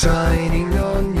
shining on you.